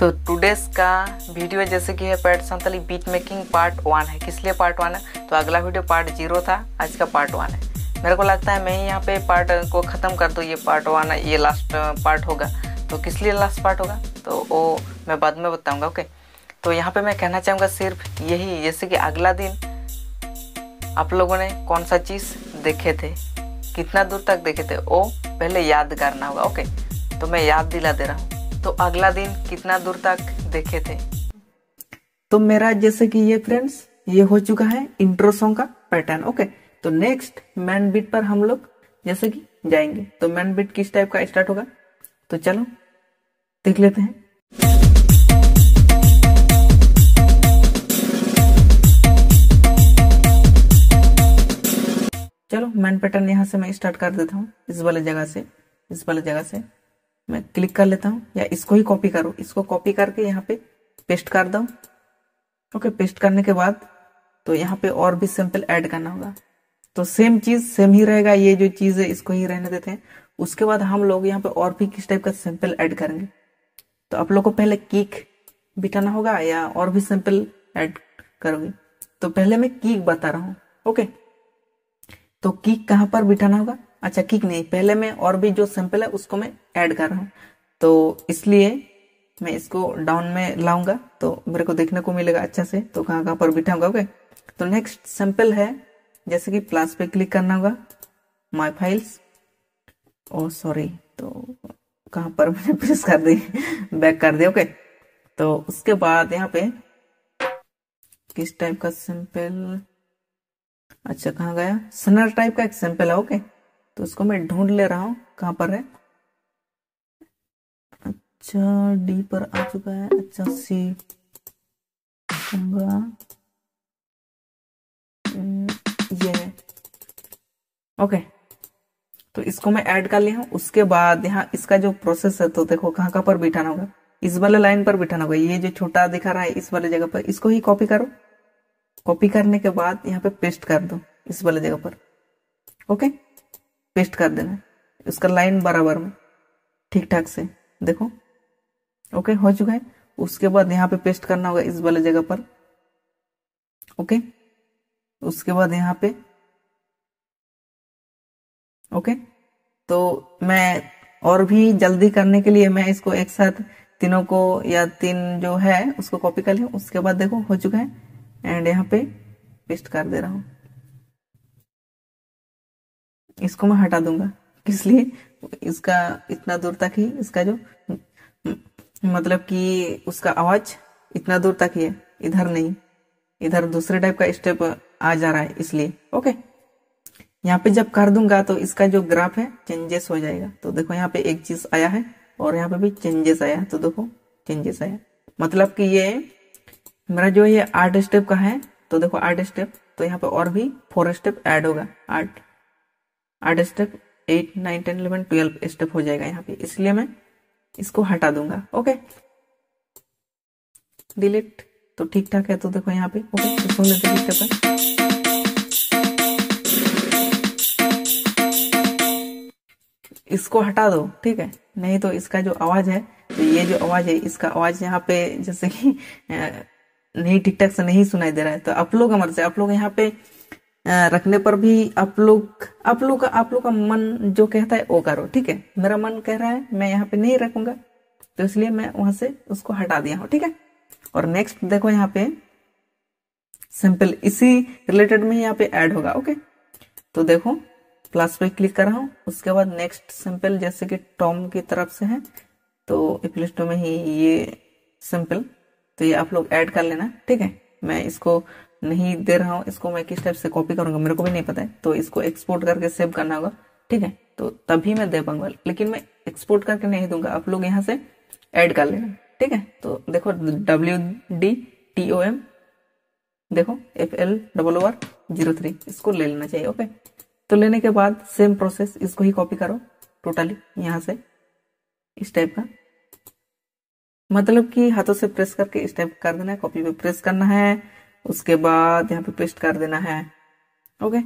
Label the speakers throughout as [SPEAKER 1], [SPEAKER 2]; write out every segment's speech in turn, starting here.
[SPEAKER 1] तो टुडेस का वीडियो जैसे कि है PAT Santali beat making part one है। किस लिए पार्ट वन है? तो अगला वीडियो पार्ट ज़ीरो था, आज का पार्ट वन है। मेरे को लगता है मैं ही यहाँ पे पार्ट को ख़त्म कर दूँ, ये पार्ट वन ये लास्ट पार्ट होगा। तो किस लिए लास्ट पार्ट होगा? तो वो मैं बाद में बताऊँगा ओके तो यहाँ पे मैं कहना चाहूँगा सिर्फ़ यही, जैसे कि अगला दिन आप लोगों ने कौन सा चीज़ देखे थे? कितना दूर तक देखे थे? वो पहले याद करना होगा ओके तो मैं याद दिला दे रहा हूँ। तो अगला दिन कितना दूर तक देखे थे? तो मेरा जैसे कि ये फ्रेंड्स ये हो चुका है इंट्रो सॉन्ग का पैटर्न ओके तो नेक्स्ट मैन बीट पर हम लोग जैसे कि जाएँगे। तो मैन बीट किस टाइप का स्टार्ट होगा? तो चलो, देख लेते हैं। चलो मैन पैटर्न यहाँ से मैं स्टार्ट कर देता हूँ, इस वाले जगह से, इस वाले जगह से। मैं क्लिक कर लेता हूँ, या इसको ही कॉपी करो। इसको कॉपी करके यहाँ पे पेस्ट कर दो। ओके पेस्ट करने के बाद तो यहाँ पे और भी सैंपल ऐड करना होगा। तो सेम चीज़ सेम ही रहेगा, ये जो चीज़ है, इसको ही रहने देते हैं। उसके बाद हम लोग यहाँ पे और भी किस टाइप का सैंपल ऐड करेंगे। तो आप लोग को पहले कीक बिठाना होगा, या और भी सैंपल ऐड करोगे। तो पहले मैं कीक बता रहा हूँ ओके तो कीक कहाँ पर बिठाना होगा? अच्छा कीक नहीं। पहले मैं और भी जो सैंपल है, उसको मैं ऐड कर रहा हूँ। तो इसलिए मैं इसको डाउन में लाऊँगा तो मेरे को देखने को मिलेगा अच्छा से। तो कहाँ कहाँ पर बिठाऊँगा ओके तो नेक्स्ट सैंपल है, जैसे कि प्लस पे क्लिक करना होगा माई फाइल्स ओ सॉरी तो कहाँ पर मैंने प्रेस कर दी? बैक कर दिया ओके तो उसके बाद यहाँ पे किस टाइप का सैंपल अच्छा कहाँ गया? सनर टाइप का एक सैंपल है ओके तो इसको मैं ढूंढ ले रहा हूँ, कहाँ पर है? अच्छा डी पर आ चुका है। अच्छा सी ये ओके। तो इसको मैं ऐड कर लिया हूँ। उसके बाद यहाँ इसका जो प्रोसेस है तो देखो कहाँ कहाँ पर बिठाना होगा। इस वाले लाइन पर बिठाना होगा। ये जो छोटा दिखा रहा है, इस वाले जगह पर। इसको ही कॉपी करो। कॉपी करने के बाद यहाँ पे पेस्ट कर दो, इस वाले जगह पर। ओके? पेस्ट कर देना। उसका लाइन बराबर में। ठीक ठाक से। देखो। ओके हो चुका है। उसके बाद यहाँ पे पेस्ट करना होगा इस वाले जगह पर। ओके उसके बाद यहाँ पे। ओके तो मैं और भी जल्दी करने के लिए मैं इसको एक साथ तीनों को या तीन जो है उसको कॉपी कर लिया। उसके बाद देखो, हो चुका है। एंड यहाँ पे पेस्ट कर दे रहा हूँ। इसको मैं हटा दूँगा। इसलिए इसका इतना दूर तक ही इसका जो मतलब कि उसका आवाज़ इतना दूर तक ही है। इधर नहीं। इधर दूसरे टाइप का स्टेप आ जा रहा है इसलिए। ओके। यहाँ पे जब कर दूँगा तो इसका जो ग्राफ है चेंजेस हो जाएगा। तो देखो यहाँ पे एक चीज़ आया है और यहाँ पे भी चेंजेस आया तो देखो चेंजेस आया। मतलब कि ये मेरा जो ये आठ स्टेप का है तो देखो आठ स्टेप तो यहाँ पे और भी फोर स्टेप ऐड होगा। आठ आठ step eight nine ten eleven twelve step हो जाएगा यहाँ पे। इसलिए मैं इसको हटा दूँगा। ओके डिलीट तो ठीक ठाक है तो देखो यहाँ पे। ओके तो सुन लेते स्टेप है इसको हटा दो। ठीक है? नहीं तो इसका जो आवाज़ है तो ये जो आवाज़ है, इसका आवाज़ यहाँ पे जैसे कि नहीं, ठीक ठाक से नहीं सुनाई दे रहा है। तो आप लोग हमारे से, आप लोग यहाँ पे रखने पर भी आप लोग आप लोग का, आप लोग का मन जो कहता है वो करो ठीक है? मेरा मन कह रहा है, मैं यहाँ पे नहीं रखूँगा तो इसलिए मैं वहाँ से उसको हटा दिया हूँ, ठीक है? और नेक्स्ट देखो यहाँ पे सिंपल इसी रिलेटेड में यहाँ पे ऐड होगा ओके तो देखो प्लस पे क्लिक कर रहा हूँ, उसके बाद नेक्स्ट सिंपल जैसे कि टॉम की तरफ़ से है तो प्ले में ही ये सिंपल तो ये आप लोग ऐड कर लेना, ठीक है? मैं इसको नहीं दे रहा हूँ, इसको मैं किस टाइप से कॉपी करूँगा, मेरे को भी नहीं पता है। तो इसको एक्सपोर्ट करके सेव करना होगा, ठीक है? तो तभी मैं दे पाऊँगा, लेकिन मैं एक्सपोर्ट करके नहीं दूँगा, आप लोग यहाँ से ऐड कर लेना, ठीक है? तो देखो W D T O M देखो F L double O R zero three इसको ले लेना चाहिए ओके तो लेने के बाद सेम प्रोसेस इसको ही कॉपी करो टोटली यहाँ से, इस टाइप का। मतलब कि हाथों से प्रेस करके इस टाइप कर देना है कॉपी पे प्रेस करना है उसके बाद यहाँ पे पेस्ट कर देना है। ओके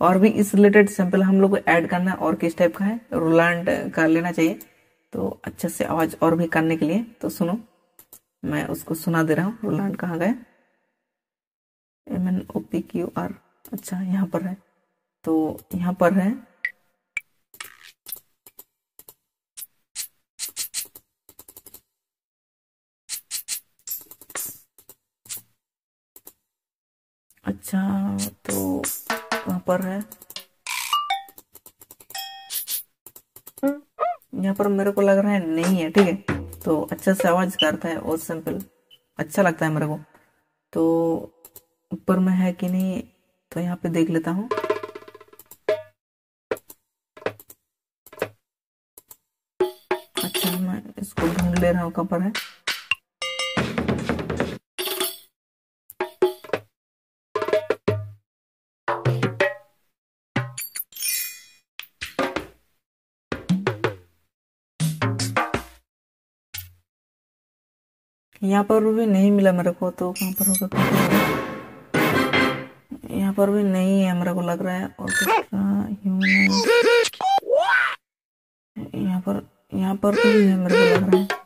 [SPEAKER 1] और भी इस रिलेटेड सैंपल हम लोग को ऐड करना है और किस टाइप का है? रोलांड कर लेना चाहिए। तो अच्छे से आवाज़ और भी करने के लिए तो सुनो। मैं उसको सुना दे रहा हूँ। रोलांड कहाँ गए M N O P Q R अच्छा यहाँ पर है। तो यहाँ पर है। अच्छा तो वहाँ पर है। यहाँ पर मेरे को लग रहा है नहीं है, ठीक है? तो अच्छा से आवाज़ करता है और सिंपल अच्छा लगता है मेरे को। तो ऊपर में है कि नहीं तो यहाँ पे देख लेता हूँ। अच्छा मैं इसको ढूंढ ले रहा हूँ कहाँ पर है। यहाँ पर भी नहीं मिला मेरे को तो कहाँ पर होगा? यहाँ पर भी नहीं है मेरे को लग रहा है। और ह्यूमन यहाँ पर यहाँ पर भी है मेरे को लग रहा है।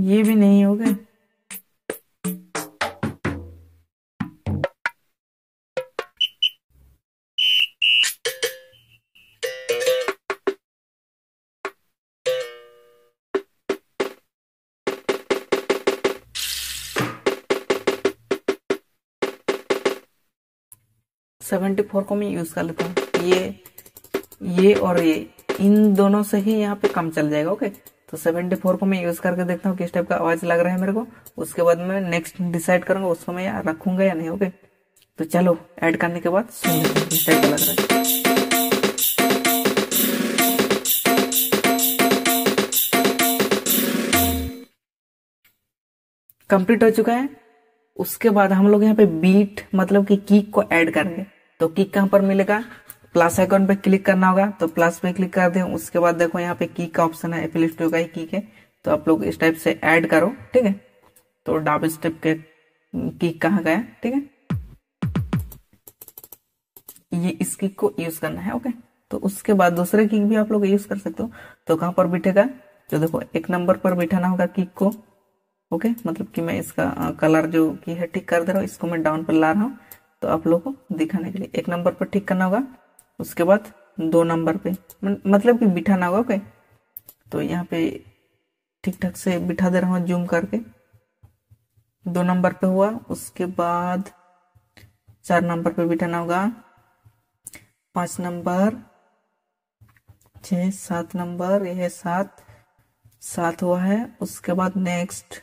[SPEAKER 1] ये भी नहीं हो गए सेवेंटी फोर को मैं यूज़ कर लेता हूँ। ये ये और ये। इन दोनों से ही यहाँ पे कम चल जाएगा ओके तो 74 को मैं यूज़ करके देखता हूँ किस टाइप का आवाज़ लग रहा है मेरे को। उसके बाद मैं नेक्स्ट डिसाइड करूँगा उसको मैं रखूँगा या नहीं ओके तो चलो ऐड करने के बाद किस टाइप का लग रहा है। कंप्लीट हो चुका है। उसके बाद हम लोग यहाँ पे बीट मतलब कि किक को ऐड करेंगे। तो किक कहाँ पर मिलेगा? प्लस आइकॉन पे क्लिक करना होगा तो प्लस पे क्लिक कर दें। उसके बाद देखो यहाँ पे की का ऑप्शन है एपल का ही की। है तो आप लोग इस टाइप से ऐड करो, ठीक है? तो डब स्टेप के की कहाँ गया, ठीक है? ये इस किक को यूज़ करना है ओके तो उसके बाद दूसरे किक भी आप लोग यूज़ कर सकते हो। तो कहाँ पर बिठेगा? जो देखो, एक नंबर पर बिठाना होगा किक को ओके मतलब कि मैं इसका कलर जो की है, ठीक कर दे रहा हूँ, इसको मैं डाउन पर ला रहा हूँ। तो आप लोगों को दिखाने के लिए एक नंबर पर ठीक करना होगा। उसके बाद दो नंबर पे। मतलब कि बिठाना होगा ओके तो यहाँ पे ठीक ठाक से बिठा दे रहा हूँ जूम करके। दो नंबर पे हुआ, उसके बाद चार नंबर पे बिठाना होगा। पाँच नंबर, छ, सात नंबर, यह सात सात हुआ है। उसके बाद नेक्स्ट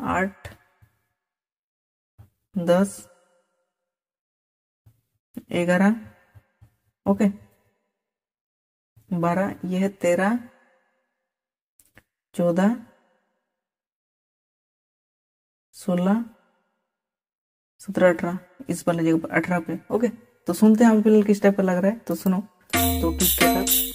[SPEAKER 1] आठ, दस ग्यारह ओके। बारह, यह तेरह। चौदह। सोलह। सत्रह, अठारह। इस वाले जगह पर अठारह पे। ओके। तो सुनते हैं आप फ़िलहाल किस टाइप का लग रहा है। तो सुनो। तो किसके साथ?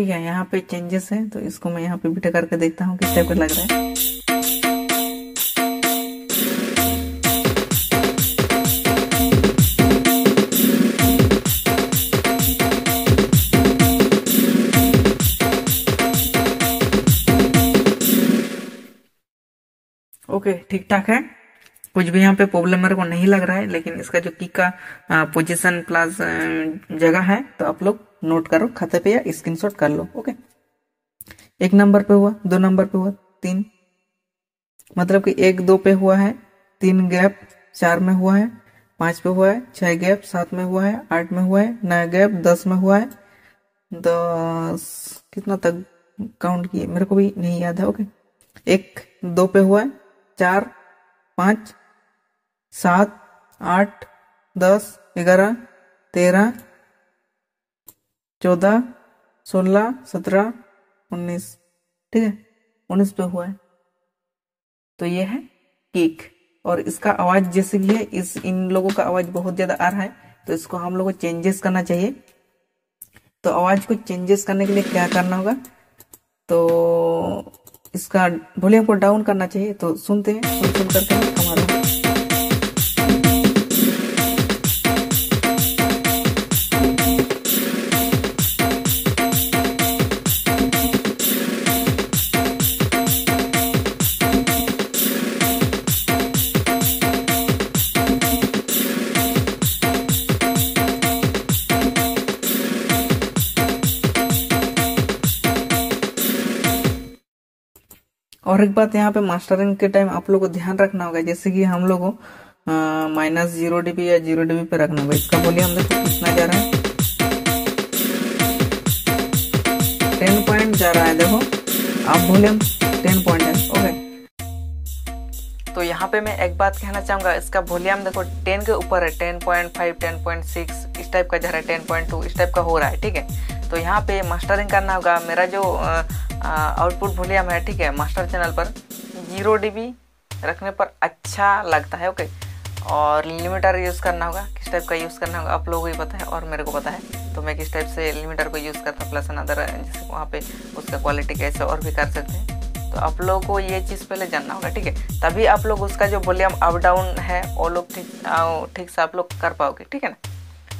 [SPEAKER 1] ठीक है, यहाँ पे चेंजेस है तो इसको मैं यहाँ पे बिटा करके देखता हूँ किस टाइप का लग रहा है। ओके ठीक ठाक है? कुछ भी यहाँ पे प्रॉब्लम मेरे को नहीं लग रहा है, लेकिन इसका जो की का पोजीशन प्लस जगह है तो आप लोग नोट करो, खाते पे या स्क्रीनशॉट कर लो ओके एक नंबर पे हुआ, दो नंबर पे हुआ, तीन। मतलब कि एक दो पे हुआ है, तीन गैप चार में हुआ है, पाँच पे हुआ है, छह गैप सात में हुआ है, आठ में हुआ है, नौ गैप दस में हुआ है, दस। कितना तक काउंट किए, मेरे को भी नहीं याद है ओके एक, दो पे हुआ है, चार, पाँच सात, आठ, दस, ग्यारह, तेरह, चौदह, सोलह, सत्रह, उन्नीस। ठीक है? उन्नीस पे हुआ है। तो ये है केक। और इसका आवाज़ जैसे कि है, इस, इन लोगों का आवाज़ बहुत ज़्यादा आ रहा है तो इसको हम लोग को चेंजेस करना चाहिए। तो आवाज़ को चेंजेस करने के लिए क्या करना होगा? तो इसका वॉल्यूम को डाउन करना चाहिए। तो सुनते हैं सुन सुन करके हमारा और एक बात यहाँ पे मास्टरिंग के टाइम आप लोग को ध्यान रखना होगा, जैसे कि हम लोग माइनस ज़ीरो डीबी या ज़ीरो डीबी पे रखना होगा। इसका वॉल्यूम देखो कितना जा रहा है? टेन पॉइंट जा रहा है, देखो। आप वॉल्यूम टेन पॉइंट है ओके तो यहाँ पे मैं एक बात कहना चाहूँगा, इसका वॉल्यूम देखो टेन के ऊपर है ten point five ten point six इस टाइप का जा रहा है टेन पॉइंट टू इस टाइप का हो रहा है, ठीक है। तो यहाँ पे मास्टरिंग करना होगा, मेरा जो आउटपुट वॉल्यूम है ठीक है? मास्टर चैनल पर ज़ीरो डीबी रखने पर अच्छा लगता है ओके और लिमिटर यूज़ करना होगा। किस टाइप का यूज़ करना होगा? आप लोगों को ही पता है और मेरे को पता है। तो मैं किस टाइप से लिमिटर को यूज़ करता हूँ प्लस अनदर जैसे वहाँ पे उसका क्वालिटी कैसे और भी कर सकते हैं। तो आप लोगों को ये चीज़ पहले जानना होगा, ठीक है? तभी आप लोग उसका जो वॉल्यूम अप डाउन है, वो लोग ठीक ठीक से आप लोग कर पाओगे, ठीक है ना?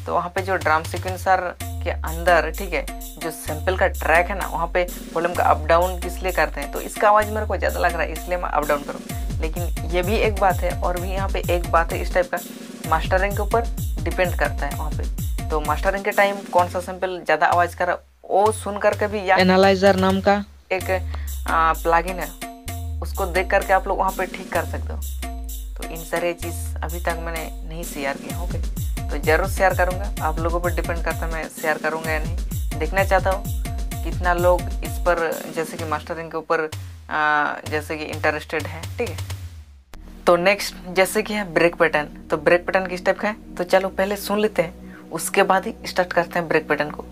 [SPEAKER 1] तो वहाँ पे जो ड्राम सिक्वेंसर के अंदर ठीक है जो सैंपल का ट्रैक है ना वहाँ पे वॉल्यूम का अप डाउन किस लिए करते हैं? तो इसका आवाज़ मेरे को ज़्यादा लग रहा है इसलिए मैं अप डाउन करूँ। लेकिन ये भी एक बात है और भी यहाँ पे एक बात है इस टाइप का मास्टरिंग के ऊपर डिपेंड करता है वहाँ पे। तो मास्टरिंग के टाइम कौन सा सैंपल ज़्यादा आवाज़ कर रहा वो सुन करके भी या एनालाइजर नाम का। एक प्लागिन है उसको देख करके आप लोग वहाँ पे ठीक कर सकते हो। तो इन सारे चीज़ अभी तक मैंने नहीं शेयर किया ओके तो ज़रूर शेयर करूँगा। आप लोगों पर डिपेंड करता है मैं शेयर करूँगा या नहीं। देखना चाहता हूँ कितना लोग इस पर, जैसे कि मास्टरिंग के ऊपर जैसे कि इंटरेस्टेड है, ठीक है? तो नेक्स्ट जैसे कि है ब्रेक पैटर्न तो ब्रेक पैटर्न किस टाइप का है? तो चलो पहले सुन लेते हैं, उसके बाद ही स्टार्ट करते हैं ब्रेक पैटर्न को।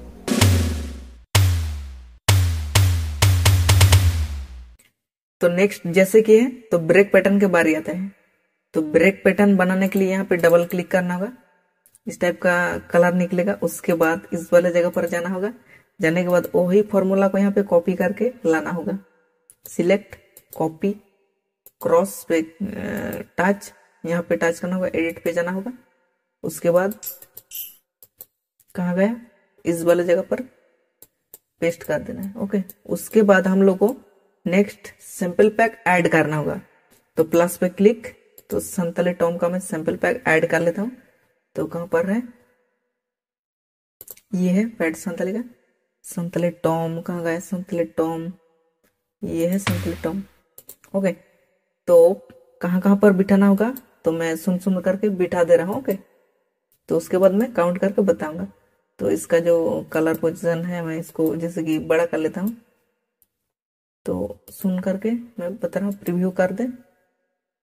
[SPEAKER 1] तो नेक्स्ट जैसे कि है तो ब्रेक पैटर्न के बारे आता है। तो ब्रेक पैटर्न बनाने के लिए यहाँ पे डबल क्लिक करना होगा। इस टाइप का कलर निकलेगा, उसके बाद इस वाले जगह पर जाना होगा। जाने के बाद वही फॉर्मूला को यहाँ पे कॉपी करके लाना होगा। सिलेक्ट कॉपी क्रॉस पे टच यहाँ पे टच करना होगा एडिट पे जाना होगा। उसके बाद कहा गया? इस वाले जगह पर पेस्ट कर देना है ओके उसके बाद हम लोग को नेक्स्ट सैंपल पैक ऐड करना होगा। तो प्लस पे क्लिक तो संतले टॉम का मैं सैंपल पैक ऐड कर लेता हूँ। तो कहाँ पर है? ये है पैड संतले का। संतले टॉम, कहाँ गए संतले टॉम। ये है संतले टॉम। ओके तो कहाँ कहाँ पर बिठाना होगा? तो मैं सुन सुन करके बिठा दे रहा हूँ, ओके? तो उसके बाद मैं काउंट करके बताऊँगा। तो इसका जो कलर पोजिशन है, मैं इसको जैसे कि बड़ा कर लेता हूँ। तो सुन करके मैं बता रहा हूँ, प्रिव्यू कर दे।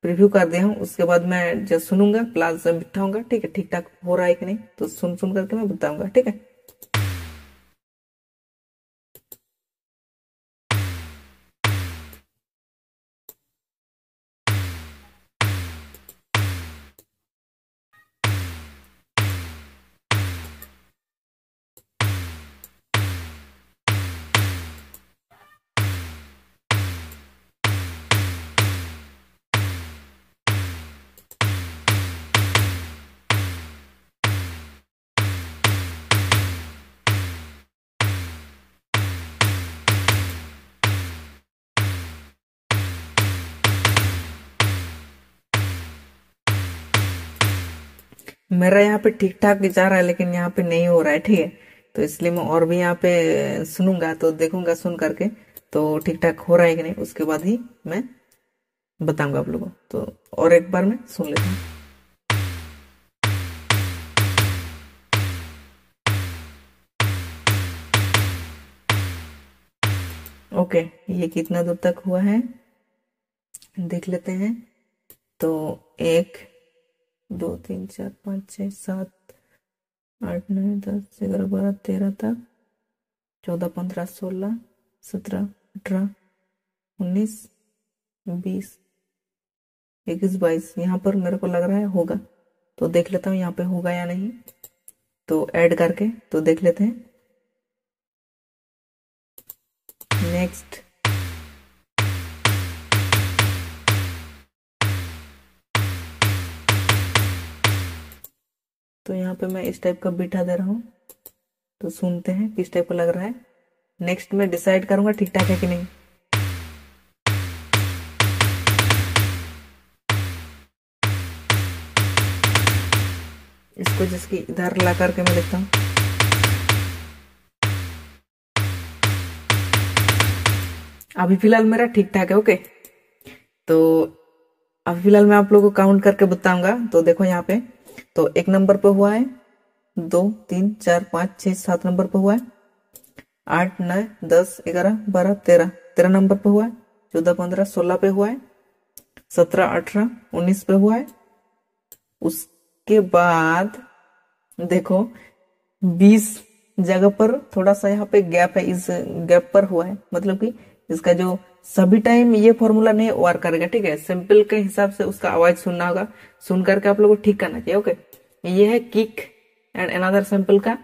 [SPEAKER 1] प्रिव्यू कर दिया हूँ। उसके बाद मैं जब सुनूँगा प्लास बिठाऊँगा, ठीक है ठीक ठाक हो रहा है कि नहीं तो सुन सुन करके मैं बताऊँगा, ठीक है? मेरा यहाँ पे ठीक ठाक जा रहा है, लेकिन यहाँ पे नहीं हो रहा है, ठीक है? तो इसलिए मैं और भी यहाँ पे सुनूँगा तो देखूँगा सुन करके तो ठीक ठाक हो रहा है कि नहीं, उसके बाद ही मैं बताऊँगा आप लोगों तो और एक बार मैं सुन लेता हूँ। ओके, ये कितना दूर तक हुआ है? देख लेते हैं। तो एक दो, तीन, चार, पाँच, छः, सात, आठ, नौ, दस, ग्यारह, बारह, तेरह तक चौदह, पंद्रह, सोलह, सत्रह, अठारह, उन्नीस, बीस, इक्कीस, बाईस। यहाँ पर मेरे को लग रहा है होगा। तो देख लेता हूँ यहाँ पे होगा या नहीं। तो ऐड करके तो देख लेते हैं। नेक्स्ट। तो यहाँ पे मैं इस टाइप का बिठा दे रहा हूँ। तो सुनते हैं किस टाइप का लग रहा है। नेक्स्ट मैं डिसाइड करूँगा ठीक ठाक है कि नहीं। इसको जिसकी इधर ला करके मैं देखता हूँ। अभी फ़िलहाल मेरा ठीक ठाक है ओके तो अभी फ़िलहाल मैं आप लोगों को काउंट करके बताऊँगा। तो देखो यहाँ पे तो एक नंबर पे हुआ है, दो, तीन, चार, पाँच छः सात नंबर पे हुआ है, आठ, नौ, दस, ग्यारह, बारह, तेरह तेरह नंबर पे हुआ है, चौदह, पंद्रह, सोलह पे हुआ है, सत्रह, अठारह, उन्नीस पे हुआ है। उसके बाद देखो, बीस जगह पर थोड़ा सा यहाँ पे गैप है, इस गैप पर हुआ है। मतलब कि इसका जो सभी टाइम ये फॉर्मूला नहीं वर्क करेगा, ठीक है? सिंपल के हिसाब से उसका आवाज़ सुनना होगा। सुन करके आप लोगों को ठीक करना चाहिए ओके ये है किक एंड अनदर सिंपल का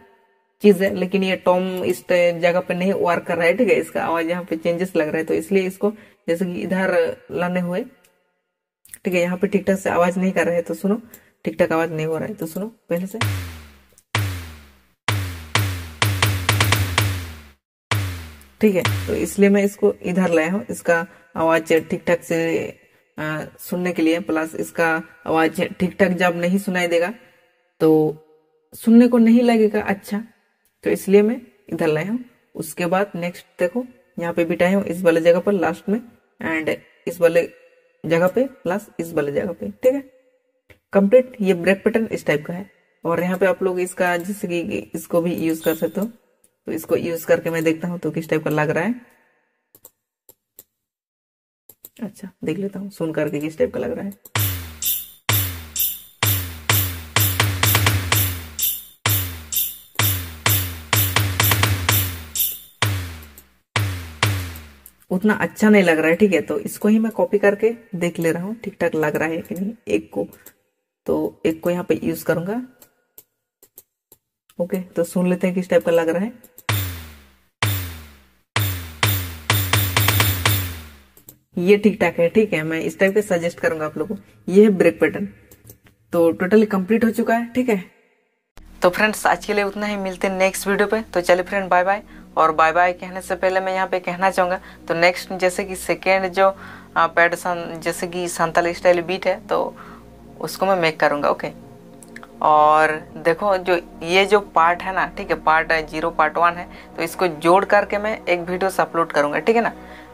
[SPEAKER 1] चीज़ है, लेकिन ये टॉम इस जगह पे नहीं वर्क कर रहा है, ठीक है? इसका आवाज़ यहाँ पे चेंजेस लग रहा है तो इसलिए इसको जैसे कि इधर लाने हुए, ठीक है? यहाँ पे ठीक ठाक से आवाज़ नहीं कर रहे है तो सुनो। ठीक ठाक आवाज़ नहीं हो रहा है तो सुनो, पहले से। ठीक है तो इसलिए मैं इसको इधर लाया हूँ। इसका आवाज़ ठीक ठाक से आ, सुनने के लिए प्लस इसका आवाज़ ठीक ठाक जब नहीं सुनाई देगा तो सुनने को नहीं लगेगा अच्छा। तो इसलिए मैं इधर लाया हूँ। उसके बाद नेक्स्ट देखो यहाँ पे बिठाया हूँ इस वाले जगह पर लास्ट में एंड इस वाले जगह पे प्लस इस वाले जगह पे ठीक है? कंप्लीट ये ब्रेक पैटर्न इस टाइप का है। और यहाँ पे आप लोग इसका जैसे कि इसको भी यूज़ कर सकते हो। तो इसको यूज़ करके मैं देखता हूँ तो किस टाइप का लग रहा है। अच्छा देख लेता हूँ, सुन करके किस टाइप का लग रहा है। उतना अच्छा नहीं लग रहा है, ठीक है तो इसको ही मैं कॉपी करके देख ले रहा हूँ ठीक ठाक लग रहा है कि नहीं, एक को। तो एक को यहाँ पे यूज़ करूँगा। ओके तो सुन लेते हैं किस टाइप का लग रहा है। ये ठीक ठाक है, ठीक है, मैं इस टाइप के सजेस्ट करूँगा आप लोगों को। ये है ब्रेक पैटर्न तो टोटली कंप्लीट हो चुका है, ठीक है? तो फ्रेंड्स आज के लिए उतना ही। मिलते हैं नेक्स्ट वीडियो पे। तो चलिए फ्रेंड बाय बाय और बाय बाय कहने से पहले मैं यहाँ पे कहना चाहूँगा तो नेक्स्ट जैसे कि सेकेंड जो पैड जैसे कि संताल स्टाइल बीट है तो उसको मैं मेक करूँगा ओके और देखो, जो ये जो पार्ट है ना, ठीक है पार्ट ज़ीरो पार्ट वन है तो इसको जोड़ करके मैं एक वीडियो अपलोड करूँगा, ठीक है ना?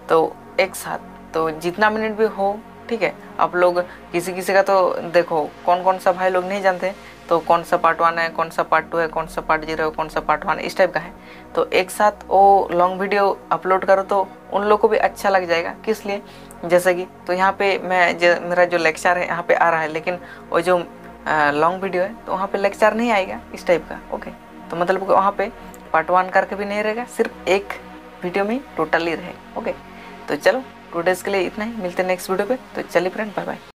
[SPEAKER 1] तो एक साथ। तो जितना मिनट भी हो, ठीक है, आप लोग किसी किसी का तो देखो कौन कौन सा भाई लोग नहीं जानते तो कौन सा पार्ट वन है, कौन सा पार्ट टू है, कौन सा पार्ट ज़ीरो है, कौन सा पार्ट वन इस टाइप का है। तो एक साथ वो लॉन्ग वीडियो अपलोड करो तो उन लोग को भी अच्छा लग जाएगा, किस लिए? जैसे कि तो यहाँ पे मैं जो, मेरा जो लेक्चर है, यहाँ पे आ रहा है, लेकिन वो जो लॉन्ग वीडियो है तो वहाँ पे लेक्चर नहीं आएगा, इस टाइप का ओके तो मतलब वहाँ पे पार्ट वन करके भी नहीं रहेगा, सिर्फ़ एक वीडियो में टोटली रहेगा ओके तो चलो टू डेज़ के लिए इतना ही। मिलते हैं नेक्स्ट वीडियो पे। तो चलिए फ्रेंड बाय बाय